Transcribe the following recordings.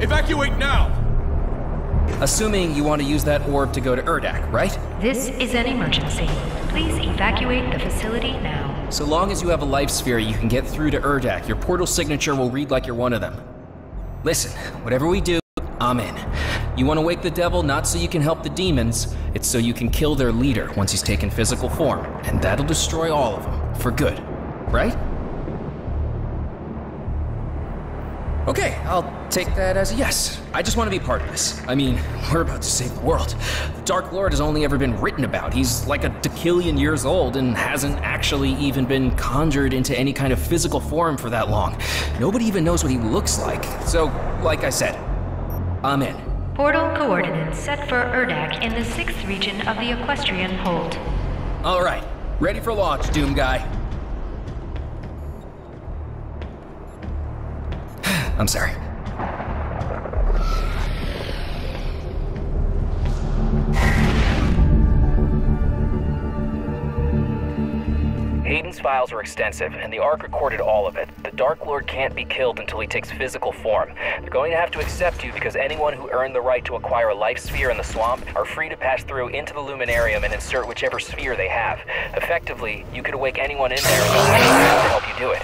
Everyone, evacuate now! Assuming you want to use that orb to go to Urdak, right? This is an emergency. Please evacuate the facility now. So long as you have a life sphere you can get through to Urdak, your portal signature will read like you're one of them. Listen, whatever we do, I'm in. You want to wake the devil not so you can help the demons, it's so you can kill their leader once he's taken physical form, and that'll destroy all of them, for good. Right? Okay, I'll take that as a yes. I just want to be part of this. I mean, we're about to save the world. The Dark Lord has only ever been written about. He's like a decillion years old and hasn't actually even been conjured into any kind of physical form for that long. Nobody even knows what he looks like. So, like I said, I'm in. Portal coordinates set for Urdak in the 6th region of the Equestrian Hold. All right, ready for launch, Doom Guy. I'm sorry. Hayden's files are extensive, and the Ark recorded all of it. The Dark Lord can't be killed until he takes physical form. They're going to have to accept you because anyone who earned the right to acquire a life sphere in the swamp are free to pass through into the Luminarium and insert whichever sphere they have. Effectively, you could awake anyone in there to help you do it.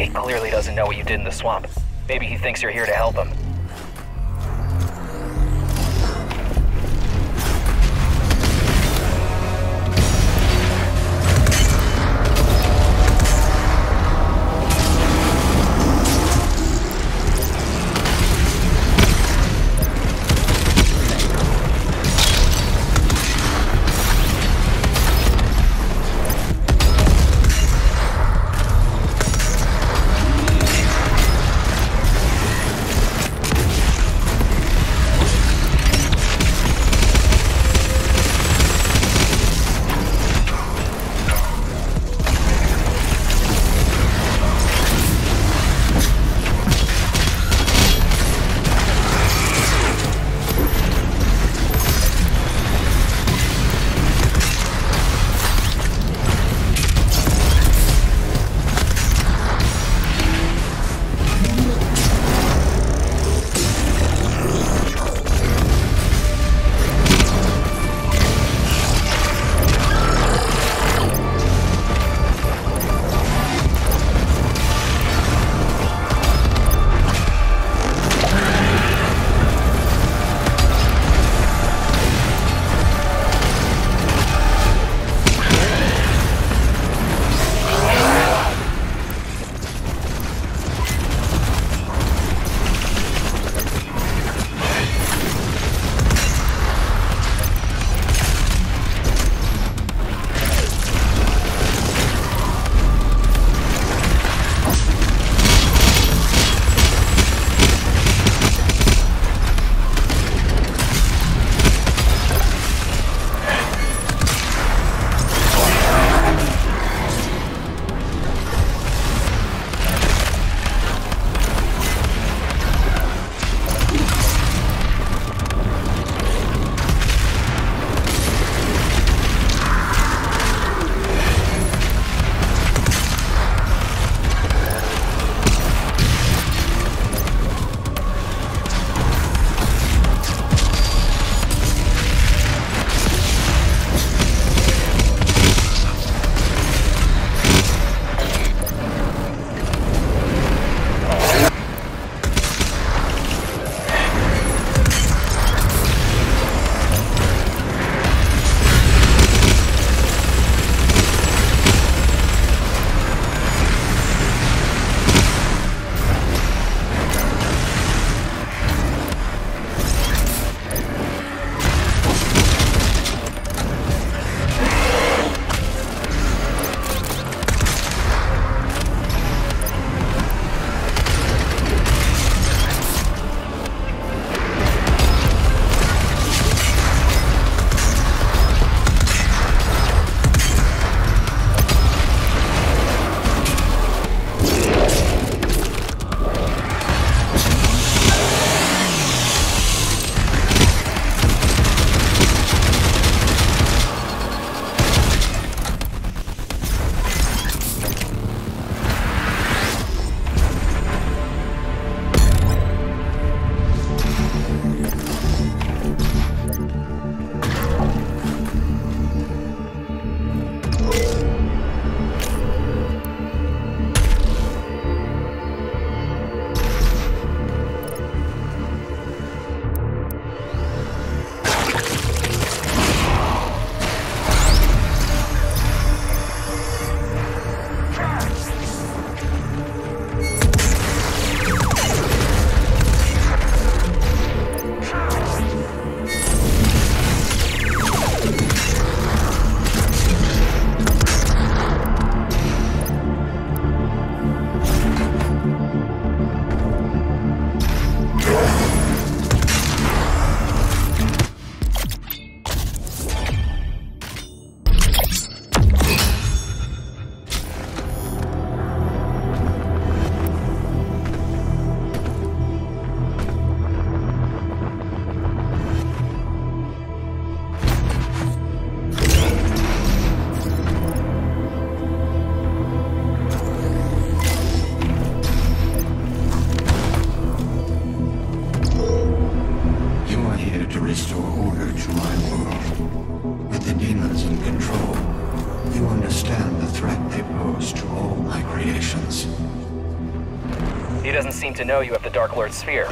He clearly doesn't know what you did in the swamp. Maybe he thinks you're here to help him. To know you have the Dark Lord sphere.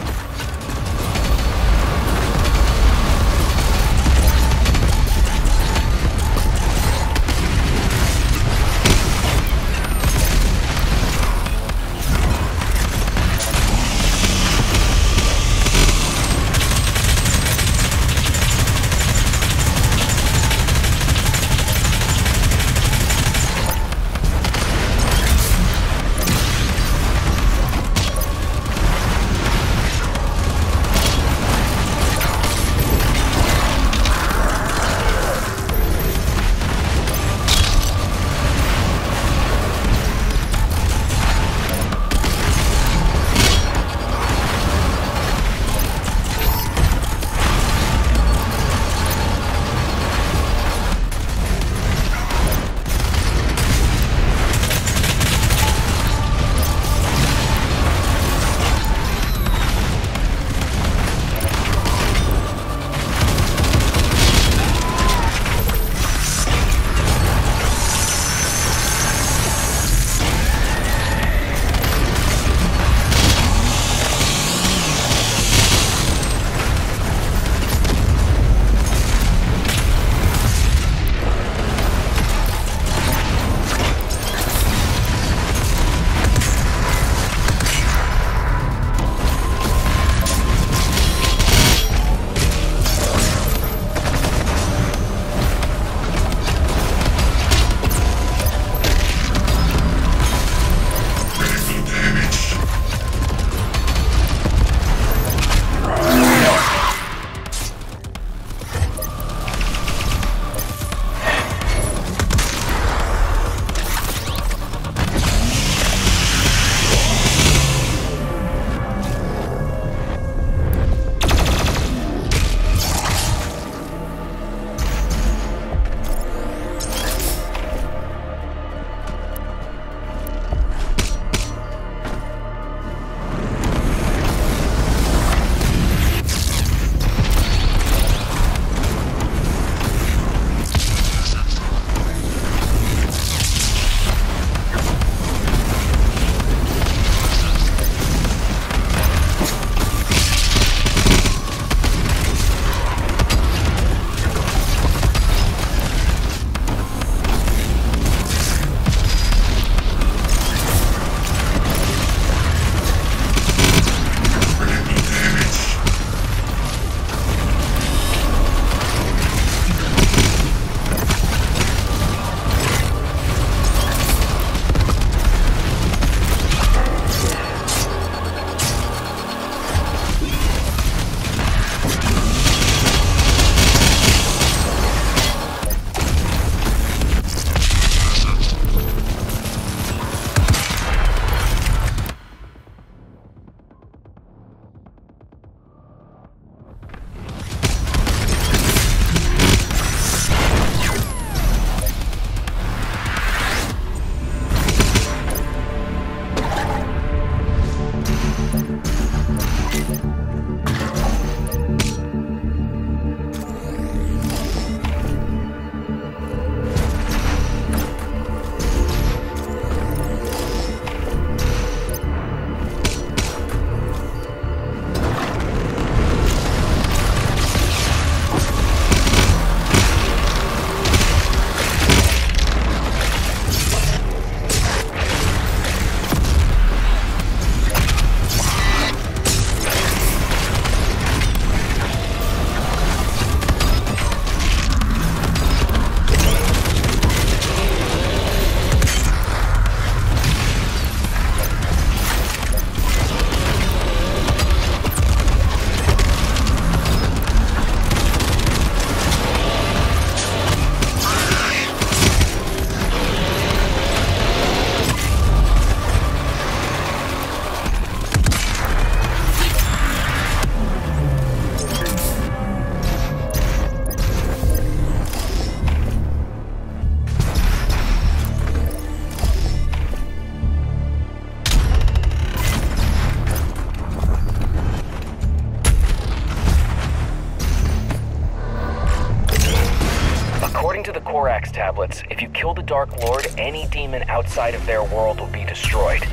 Outside of their world will be destroyed.